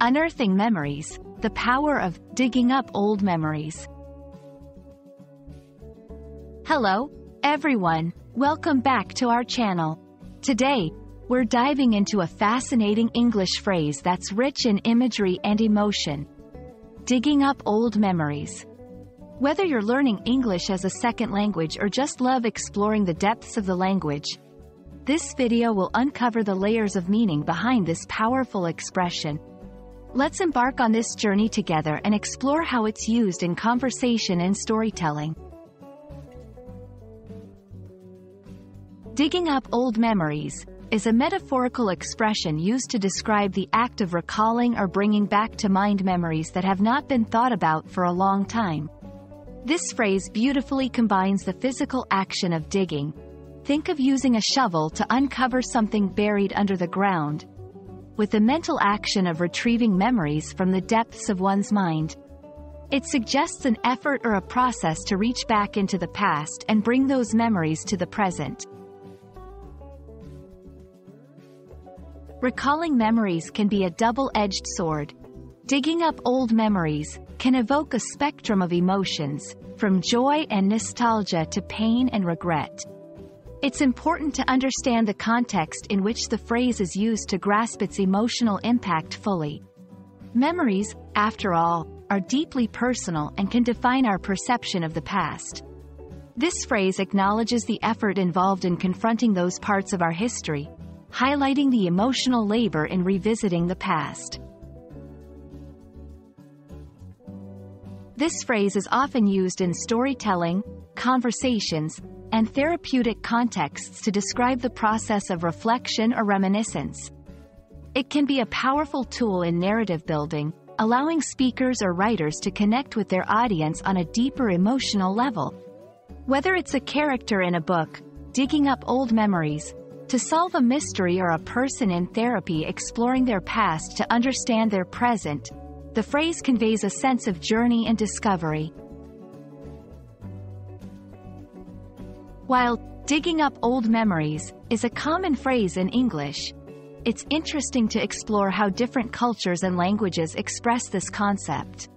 Unearthing Memories, the power of digging up old memories. Hello, everyone. Welcome back to our channel. Today, we're diving into a fascinating English phrase that's rich in imagery and emotion. Digging up old memories. Whether you're learning English as a second language or just love exploring the depths of the language, this video will uncover the layers of meaning behind this powerful expression. Let's embark on this journey together and explore how it's used in conversation and storytelling. Digging up old memories is a metaphorical expression used to describe the act of recalling or bringing back to mind memories that have not been thought about for a long time. This phrase beautifully combines the physical action of digging, Think of using a shovel to uncover something buried under the ground, with the mental action of retrieving memories from the depths of one's mind. It suggests an effort or a process to reach back into the past and bring those memories to the present. Recalling memories can be a double-edged sword. Digging up old memories can evoke a spectrum of emotions, from joy and nostalgia to pain and regret. It's important to understand the context in which the phrase is used to grasp its emotional impact fully. Memories, after all, are deeply personal and can define our perception of the past. This phrase acknowledges the effort involved in confronting those parts of our history, highlighting the emotional labor in revisiting the past. This phrase is often used in storytelling, conversations, and therapeutic contexts to describe the process of reflection or reminiscence. It can be a powerful tool in narrative building, allowing speakers or writers to connect with their audience on a deeper emotional level. Whether it's a character in a book, digging up old memories, to solve a mystery or a person in therapy exploring their past to understand their present, the phrase conveys a sense of journey and discovery. While digging up old memories is a common phrase in English, it's interesting to explore how different cultures and languages express this concept.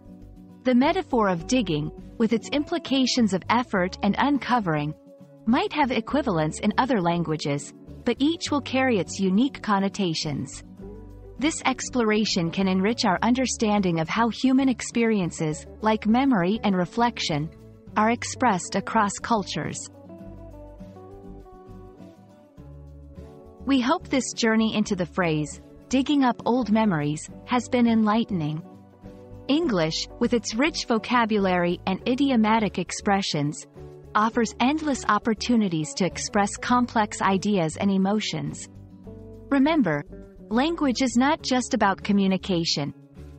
The metaphor of digging, with its implications of effort and uncovering, might have equivalents in other languages, but each will carry its unique connotations. This exploration can enrich our understanding of how human experiences, like memory and reflection, are expressed across cultures. We hope this journey into the phrase, digging up old memories, has been enlightening. English, with its rich vocabulary and idiomatic expressions, offers endless opportunities to express complex ideas and emotions. Remember, language is not just about communication.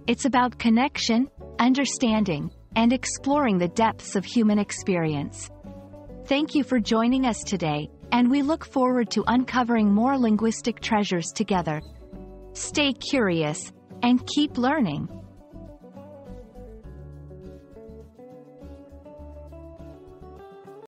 It's about connection, understanding, and exploring the depths of human experience. Thank you for joining us today, and we look forward to uncovering more linguistic treasures together. Stay curious and keep learning.